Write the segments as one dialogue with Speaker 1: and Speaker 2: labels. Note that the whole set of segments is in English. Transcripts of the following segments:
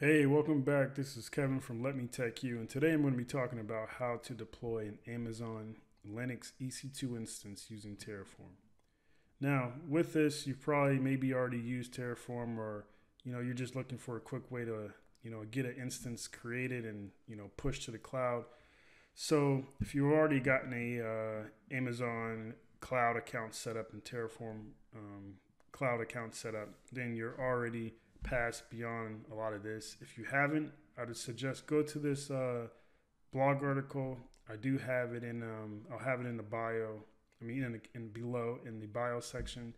Speaker 1: Hey, welcome back. This is Kevin from Let Me Tech You, and today I'm going to be talking about how to deploy an Amazon Linux EC2 instance using Terraform. Now, with this, you've probably maybe already used Terraform, or you know you're just looking for a quick way to you know get an instance created and you know pushed to the cloud. So, if you've already gotten a uh, Amazon cloud account set up and Terraform um, cloud account set up, then you're already past beyond a lot of this. If you haven't, I would suggest go to this uh, blog article. I do have it in. Um, I'll have it in the bio. I mean, in, the, in below in the bio section.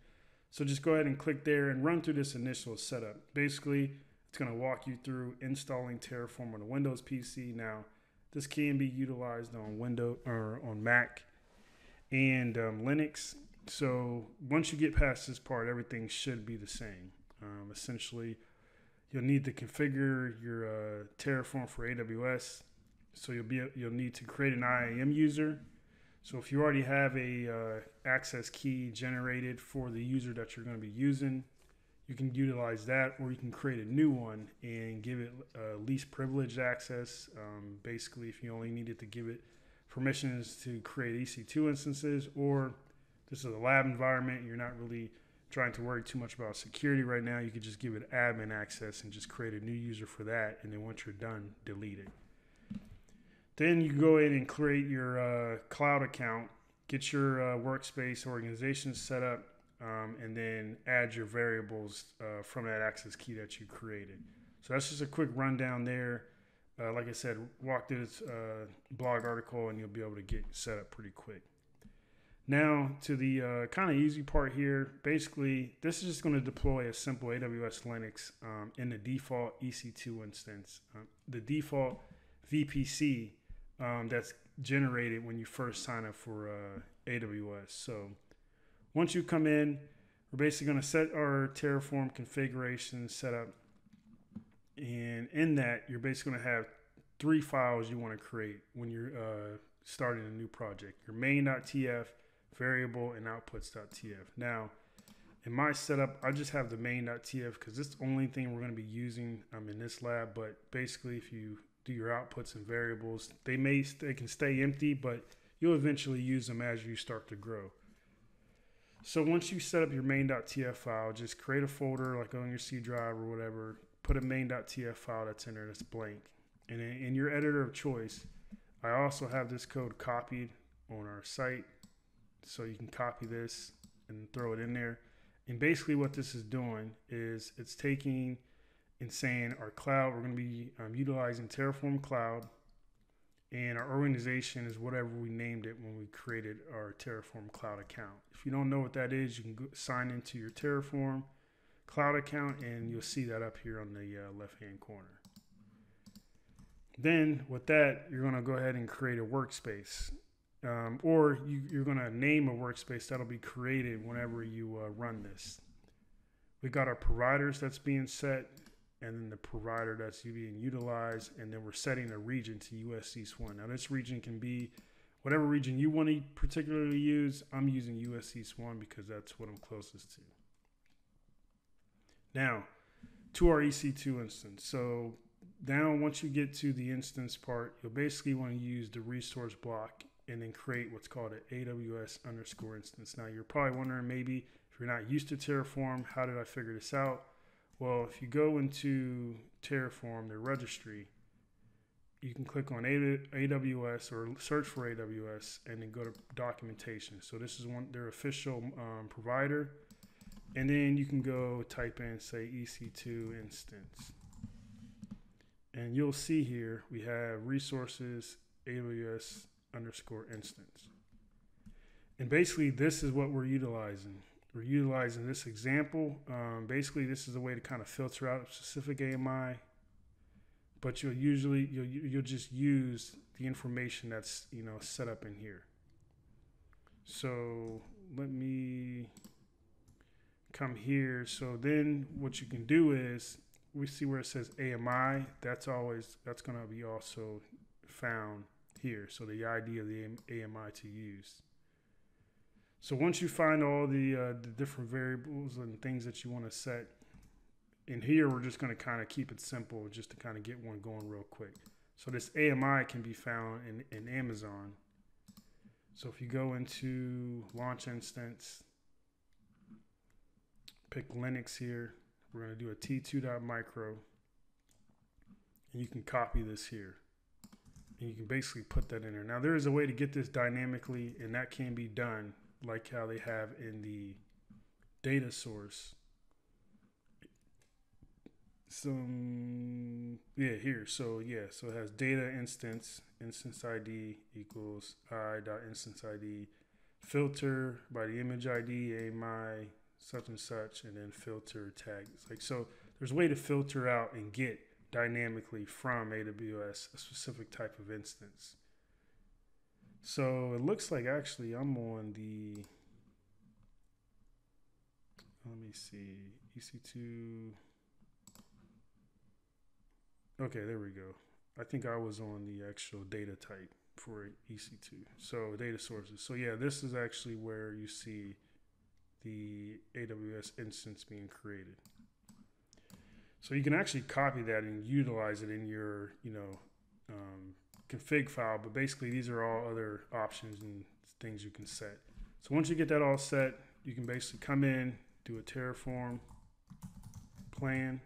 Speaker 1: So just go ahead and click there and run through this initial setup. Basically, it's going to walk you through installing Terraform on a Windows PC. Now, this can be utilized on Windows or on Mac and um, Linux. So once you get past this part, everything should be the same. Um, essentially, you'll need to configure your uh, Terraform for AWS. So you'll be you'll need to create an IAM user. So if you already have a uh, access key generated for the user that you're going to be using, you can utilize that, or you can create a new one and give it uh, least privileged access. Um, basically, if you only needed to give it permissions to create EC2 instances, or this is a lab environment, you're not really trying to worry too much about security right now, you could just give it admin access and just create a new user for that. And then once you're done, delete it. Then you go in and create your uh, cloud account, get your uh, workspace organization set up, um, and then add your variables uh, from that access key that you created. So that's just a quick rundown there. Uh, like I said, walk through this uh, blog article and you'll be able to get set up pretty quick. Now to the uh, kind of easy part here. Basically, this is just going to deploy a simple AWS Linux um, in the default EC2 instance. Uh, the default VPC um, that's generated when you first sign up for uh, AWS. So once you come in, we're basically going to set our Terraform configuration setup. And in that, you're basically going to have three files you want to create when you're uh, starting a new project. Your main.tf, variable and outputs.tf. Now, in my setup, I just have the main.tf because it's the only thing we're going to be using um, in this lab. But basically, if you do your outputs and variables, they may they can stay empty, but you'll eventually use them as you start to grow. So once you set up your main.tf file, just create a folder like on your C drive or whatever. Put a main.tf file that's in there that's blank, and in, in your editor of choice, I also have this code copied on our site so you can copy this and throw it in there. And basically, what this is doing is it's taking and saying our cloud, we're going to be um, utilizing Terraform Cloud, and our organization is whatever we named it when we created our Terraform Cloud account. If you don't know what that is, you can go, sign into your Terraform Cloud account, and you'll see that up here on the uh, left hand corner. Then, with that, you're going to go ahead and create a workspace um, or you, are going to name a workspace that'll be created whenever you uh, run this. We got our providers that's being set, and then the provider that's being utilized, and then we're setting a region to US East 1. Now, this region can be whatever region you want to particularly use. I'm using US East 1 because that's what I'm closest to. Now, to our EC2 instance. So, now once you get to the instance part, you'll basically want to use the resource block and then create what's called an AWS underscore instance. Now you're probably wondering maybe if you're not used to Terraform, how did I figure this out? Well, if you go into Terraform, the registry, you can click on AWS or search for AWS and then go to documentation. So this is one their official um, provider. And then you can go type in say EC2 instance. And you'll see here we have resources, AWS underscore instance. And basically, this is what we're utilizing. We're utilizing this example. Um, basically, this is a way to kind of filter out a specific AMI, but you'll usually you'll you'll just use the information that's you know set up in here. So let me come here. So then what you can do is we see where it says AMI. That's always that's going to be also found here. So the ID of the AMI to use. So once you find all the, uh, the different variables and things that you want to set, in here, we're just going to kind of keep it simple just to kind of get one going real quick. So this AMI can be found in, in Amazon. So if you go into launch instance, pick Linux here. We're going to do a t2.micro. And you can copy this here. And you can basically put that in there. Now there is a way to get this dynamically, and that can be done like how they have in the data source. Some yeah here. So yeah so it has data instance instance id equals i dot instance id filter by the image id ami such and such and then filter tag it's like so there's a way to filter out and get dynamically from aws a specific type of instance so it looks like actually i'm on the let me see ec2 Okay, there we go. I think I was on the actual data type for EC2. So data sources. So yeah, this is actually where you see the AWS instance being created. So you can actually copy that and utilize it in your, you know, um, config file. But basically, these are all other options and things you can set. So once you get that all set, you can basically come in, do a Terraform plan,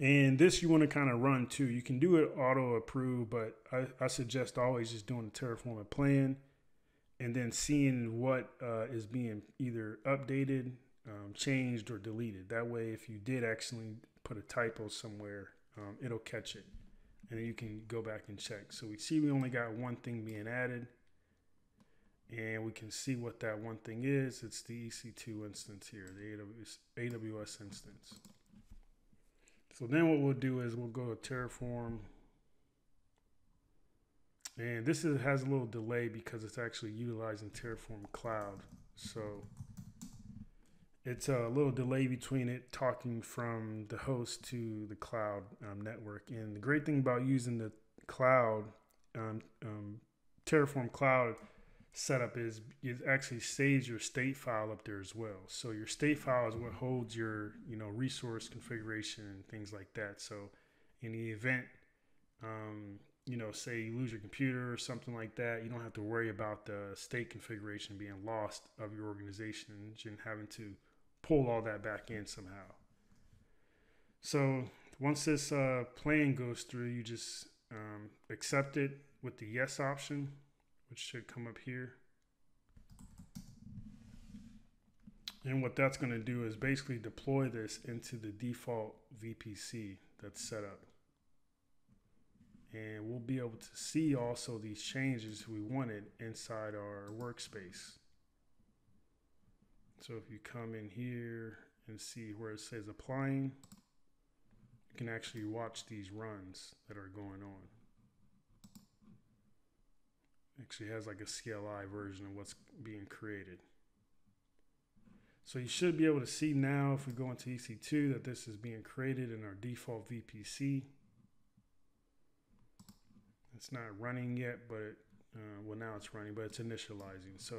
Speaker 1: And this you want to kind of run too. You can do it auto approve, but I, I suggest always just doing the terraforming plan and then seeing what uh, is being either updated, um, changed, or deleted. That way, if you did accidentally put a typo somewhere, um, it'll catch it. And you can go back and check. So we see we only got one thing being added. And we can see what that one thing is. It's the EC2 instance here, the AWS, AWS instance. So then what we'll do is we'll go to Terraform. And this is, has a little delay because it's actually utilizing Terraform Cloud. So it's a little delay between it talking from the host to the cloud um, network. And the great thing about using the cloud, um, um, Terraform Cloud, setup is it actually saves your state file up there as well. So your state file is what holds your you know resource configuration and things like that. So in the event, um, you know, say you lose your computer or something like that, you don't have to worry about the state configuration being lost of your organization and having to pull all that back in somehow. So once this uh, plan goes through, you just um, accept it with the yes option which should come up here. And what that's going to do is basically deploy this into the default VPC that's set up. And we'll be able to see also these changes we wanted inside our workspace. So if you come in here and see where it says applying, you can actually watch these runs that are going on actually has like a CLI version of what's being created. So you should be able to see now if we go into EC2 that this is being created in our default VPC. It's not running yet, but uh, well now it's running, but it's initializing. So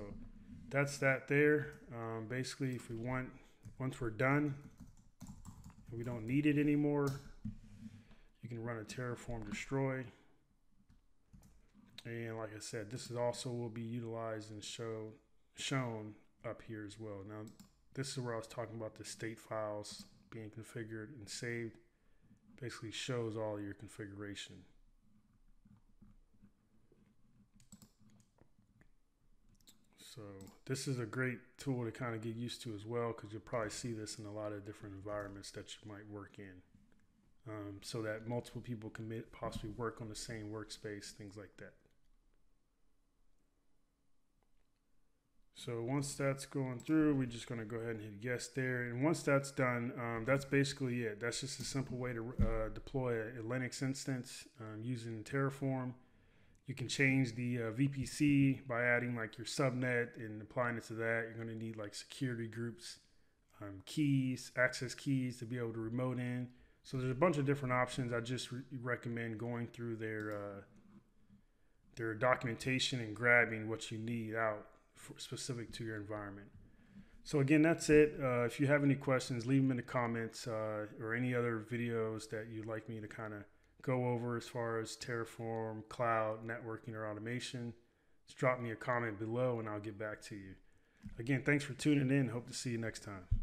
Speaker 1: that's that there. Um, basically, if we want, once we're done, we don't need it anymore, you can run a Terraform destroy. And like I said, this is also will be utilized and show shown up here as well. Now, this is where I was talking about the state files being configured and saved. Basically shows all your configuration. So this is a great tool to kind of get used to as well because you'll probably see this in a lot of different environments that you might work in. Um, so that multiple people can possibly work on the same workspace, things like that. So once that's going through, we're just going to go ahead and hit yes there. And once that's done, um, that's basically it. That's just a simple way to uh, deploy a, Linux instance um, using Terraform. You can change the uh, VPC by adding like your subnet and applying it to that. You're going to need like security groups, um, keys, access keys to be able to remote in. So there's a bunch of different options. I just re- recommend going through their uh, their documentation and grabbing what you need out specific to your environment. So again, that's it. Uh, if you have any questions, leave them in the comments uh, or any other videos that you'd like me to kind of go over as far as Terraform, cloud, networking, or automation. Just drop me a comment below and I'll get back to you. Again, thanks for tuning in. Hope to see you next time.